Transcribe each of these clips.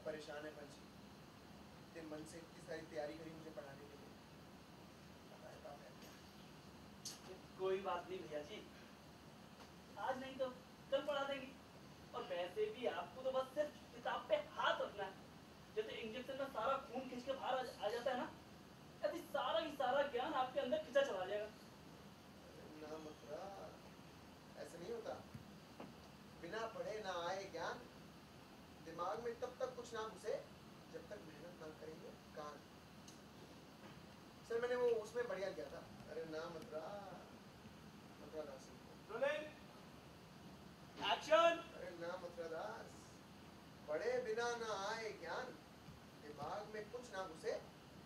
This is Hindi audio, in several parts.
बहुत परेशान है पंछी। इतने मन से इतनी सारी तैयारी करी मुझे पढ़ाने के लिए। कोई बात नहीं भैया जी। आज नहीं तो कल पढ़ा देंगे। और वैसे भी आपको तो बस सिर्फ़ किताब पे हाथ रखना है जैसे इंजेक्शन में सारा खून खींच के बाहर आ, आ जाता है ना ऐसे सारा ही सारा ज्ञान आपके अंदर खींचा चला जाएगा ना मथुरा ऐसा नहीं होता बिना पढ़े ना आए ज्ञान दिमाग में तब तक कुछ ना घुसे जब तक मेहनत ना करेंगे कान सर मैंने वो उसमें बढ़िया किया था। अरे ना मथुरा। मथुरा दास। एक्शन अरे ना मथुरा दास। पढ़े बिना ना आए ज्ञान। दिमाग में कुछ ना घुसे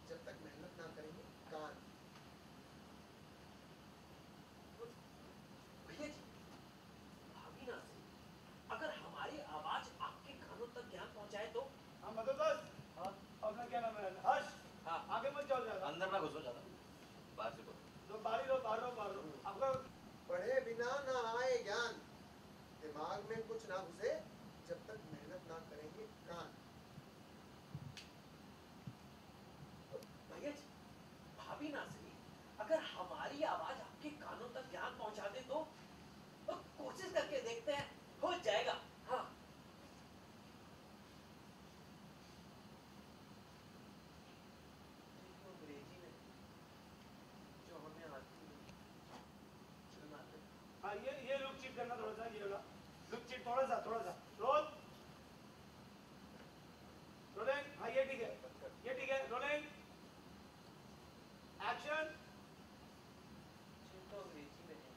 जब तक मेहनत ना करेंगे कान भैया जी भाभी ना से अगर हमारी आवाज़ आपके कानों तक ज्ञान पहुँचाए तो हम मदद बस हाँ अपना क्या नाम है हर्ष हाँ आगे मत जाओ ज़्यादा अंदर ना घुसो ज़्यादा बाहर से बोलो तो बाहर ही रहो बाहर रहो बाहर रहो आपका पढ़े बिना ना आए ज्ञान दिमाग में कुछ ना घुसे जब तक मेहनत ना करेंगे कान भैया जी भाभी ना से अगर हमारी आवाज़ आपके कानों तक ज्ञान पहुँचा दे तो, तो कोशिश करके देखते हैं हो जाएगा हाँ देखो अंग्रेज़ी में जो हमें आती है सुनाते हाँ ये ये लुक चीट करना थोड़ा सा ये वाला लुक चीट थोड़ा सा थोड़ा सा रोल रोलिंग हाँ ये ठीक है ये ठीक है रोलिंग एक्शन तो अंग्रेज़ी में है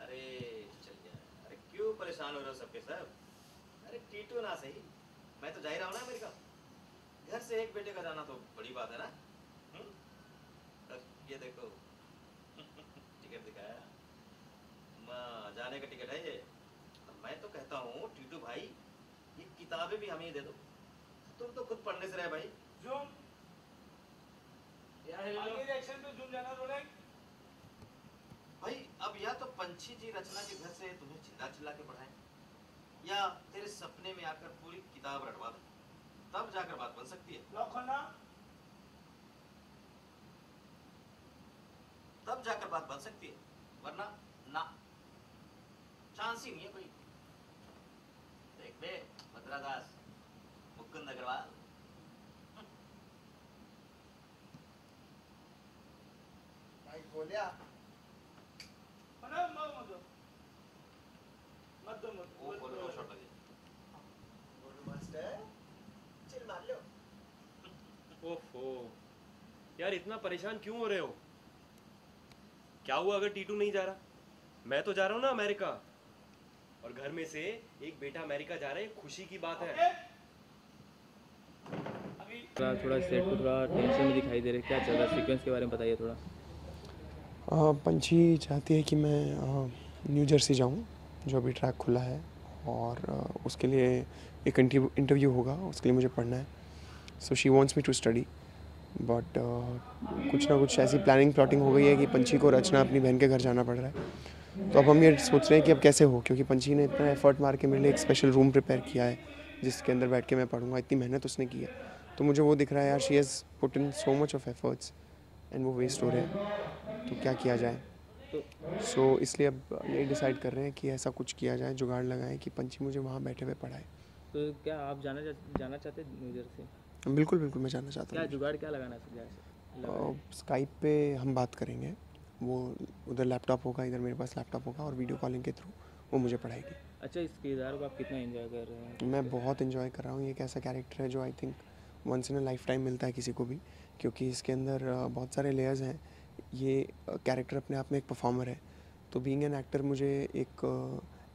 अरे चल गया अरे क्यों परेशान हो रहे हो सबके सब? अरे टीटू ना सही। मैं तो जा ही रहा हूँ ना अमेरिका। घर से एक बेटे का जाना तो बड़ी बात है ना? हम्म? और ये देखो। टिकट दिखाया। माँ जाने का टिकट है ये। और मैं तो कहता हूँ टीटू भाई ये किताबें भी हमें दे दो। तुम तो खुद पढ़ने से रहे भाई। जूम। आगे एक्शन पे जूम जाना भाई अब या तो पंछी जी रचना के घर से तुम्हें चिल्ला चिल्ला के पढ़ाएँ या तेरे सपने में आकर पूरी किताब रटवा दें तब जाकर बात बन सकती है। लॉक खोलना तब जाकर बात बन सकती है वरना ना। चांस ही नहीं है कोई। देख बे मद्रा दास मुकुंद अग्रवाल। भाई बोलिया मना मत मत दो मत दो मत वो मत बोलो दो। शॉट लगे गोलू मास्टर चिल मार लो ओफो। यार इतना परेशान क्यों हो रहे हो? क्या हुआ अगर टीटू नहीं जा रहा? मैं तो जा रहा हूँ ना अमेरिका। और घर में से एक बेटा अमेरिका जा रहा है खुशी की बात है। थोड़ा थोड़ा सेट को थोड़ा टेंशन में दिखाई दे रहा है। क्या चल रहा है? सीक्वेंस के बारे में बताइए थोड़ा। पंछी चाहती है कि मैं न्यू जर्सी जाऊँ। जो अभी ट्रैक खुला है और उसके लिए एक इंटरव्यू होगा, उसके लिए मुझे पढ़ना है। So she wants me to study but कुछ ना कुछ ऐसी प्लानिंग प्लॉटिंग हो गई है कि पंछी को रचना, अपनी बहन के घर जाना पड़ रहा है। तो अब हम ये सोच रहे हैं कि अब कैसे हो, क्योंकि पंछी ने इतना एफर्ट मार के मेरे लिए एक स्पेशल रूम प्रिपेयर किया है, जिसके अंदर बैठ के मैं पढ़ूँगा। इतनी मेहनत उसने की है। तो मुझे वो दिख रहा है, यार she has put in so much of efforts and वो वेस्ट हो रहे हैं। तो क्या किया जाए? सो so, इसलिए अब यही डिसाइड कर रहे हैं कि ऐसा कुछ किया जाए जुगाड़ लगाएँ कि पंछी मुझे वहाँ बैठे हुए पढ़ाए। तो क्या आप जाना चा- जाना चाहते हैं न्यू जर्सी बिल्कुल बिल्कुल मैं जानना चाहता क्या हूँ जुगाड़ क्या लगाना है लगाना स्काइप पे हम बात करेंगे। वो उधर लैपटॉप होगा इधर मेरे पास लैपटॉप होगा और वीडियो कॉलिंग के थ्रू वो मुझे पढ़ाएगी। अच्छा इस किरदार को आप कितना एंजॉय कर रहे हैं? मैं बहुत इन्जॉय कर रहा हूँ। ये एक ऐसा कैरेक्टर है जो I think once in a lifetime मिलता है किसी को भी क्योंकि इसके अंदर बहुत सारे लेयर्स हैं। ये कैरेक्टर अपने आप में एक परफॉर्मर है। तो बीइंग एन एक्टर मुझे एक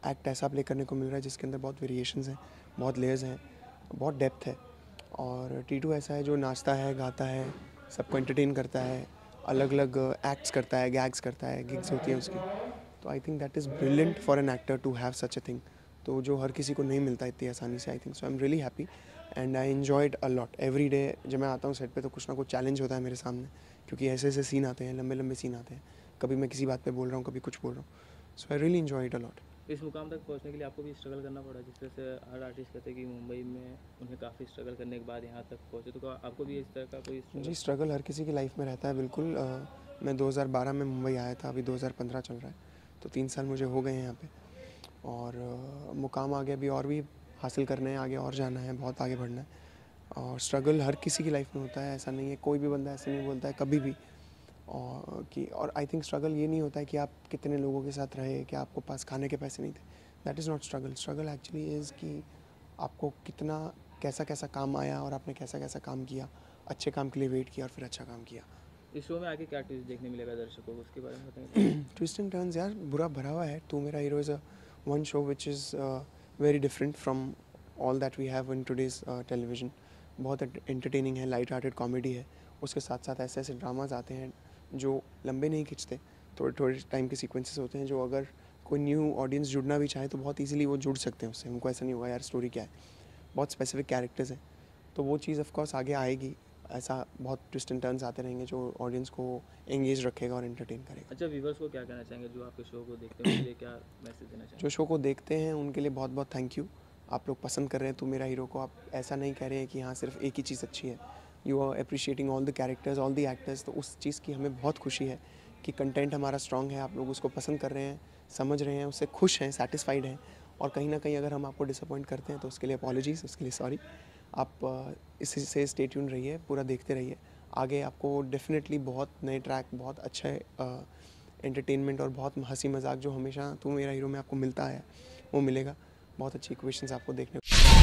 एक्ट ऐसा प्ले करने को मिल रहा है जिसके अंदर बहुत वेरिएशंस हैं, बहुत लेयर्स हैं, बहुत डेप्थ है। और टीटू ऐसा है जो नाचता है, गाता है, सबको एंटरटेन करता है अलग अलग एक्ट्स करता है गैग्स करता है गिग्स होती हैं उसकी। तो I think that is brilliant for an actor to have such a thing तो जो हर किसी को नहीं मिलता इतनी आसानी से I think so I am really happy and I enjoy it a lot every day जब मैं आता हूँ सेट पे तो कुछ ना कुछ चैलेंज होता है मेरे सामने क्योंकि ऐसे ऐसे सीन आते हैं लंबे लंबे सीन आते हैं। कभी मैं किसी बात पे बोल रहा हूँ कभी कुछ बोल रहा हूँ। So I really enjoy it a lot इस मुकाम तक पहुँचने के लिए आपको भी स्ट्रगल करना पड़ा जिस तरह से हर आर्टिस्ट कहते हैं कि मुंबई में उन्हें काफ़ी स्ट्रगल करने के बाद यहाँ तक पहुँचे। तो आपको भी इस तरह का कोई struggle- जी स्ट्रगल हर किसी की लाइफ में रहता है बिल्कुल। अ, मैं 2012 में मुंबई आया था अभी 2015 चल रहा है। तो तीन साल मुझे हो गए हैं यहाँ पे। और अ, मुकाम आगे अभी और भी हासिल करने हैं आगे और जाना है बहुत आगे बढ़ना है। और स्ट्रगल हर किसी की लाइफ में होता है ऐसा नहीं है कोई भी बंदा ऐसे नहीं बोलता है कभी भी। और कि और आई थिंक स्ट्रगल ये नहीं होता है कि आप कितने लोगों के साथ रहे कि आपको पास खाने के पैसे नहीं थे। That is not struggle struggle actually is कि आपको कितना कैसा कैसा काम आया और आपने कैसा कैसा काम किया अच्छे काम के लिए वेट किया और फिर अच्छा काम किया। इस शो में आगे क्या ट्विस्ट देखने मिलेगा दर्शकों को उसके बारे में ट्विस्ट एंड टर्न्स यार बुरा भरा हुआ है। Tu Mera Hero is a one show which is very different from all that we have in today's television बहुत एंटरटेनिंग है लाइट हार्टेड कॉमेडी है। उसके साथ साथ ऐसे ऐसे ड्रामाज आते हैं जो लंबे नहीं खिंचते। थोड़े थोड़े टाइम के सीक्वेंसेस होते हैं जो अगर कोई न्यू ऑडियंस जुड़ना भी चाहे तो बहुत इजीली वो जुड़ सकते हैं उससे। उनको ऐसा नहीं होगा, यार स्टोरी क्या है? बहुत स्पेसिफिक कैरेक्टर्स हैं। तो वो चीज़ ऑफकोर्स आगे आएगी। ऐसा बहुत ट्विस्ट एंड टर्न्स आते रहेंगे जो ऑडियंस को एंगेज रखेगा और एंटरटेन करेगा। अच्छा व्यूवर्स को क्या कहना चाहेंगे जो आपके शो को देखते हैं? उनके लिए क्या मैसेज देना चाहेंगे? जो शो को देखते हैं उनके लिए बहुत बहुत थैंक यू आप लोग पसंद कर रहे हैं तो मेरा हीरो को। आप ऐसा नहीं कह रहे हैं कि हाँ सिर्फ़ एक ही चीज़ अच्छी है। You are appreciating all the characters all the actors तो उस चीज़ की हमें बहुत खुशी है कि कंटेंट हमारा स्ट्रांग है आप लोग उसको पसंद कर रहे हैं समझ रहे हैं उससे खुश हैं सेटिस्फाइड हैं। और कहीं ना कहीं अगर हम आपको डिसअपॉइंट करते हैं तो उसके लिए अपॉलोजीज उसके लिए सॉरी आप इसी से स्टेट रहिए, पूरा देखते रहिए। आगे आपको डेफिनेटली बहुत नए ट्रैक बहुत अच्छे एंटरटेनमेंट और बहुत हँसी मज़ाक जो हमेशा तू मेरा हीरो में आपको मिलता है, वो मिलेगा। बहुत अच्छी इक्वेशंस आपको देखने को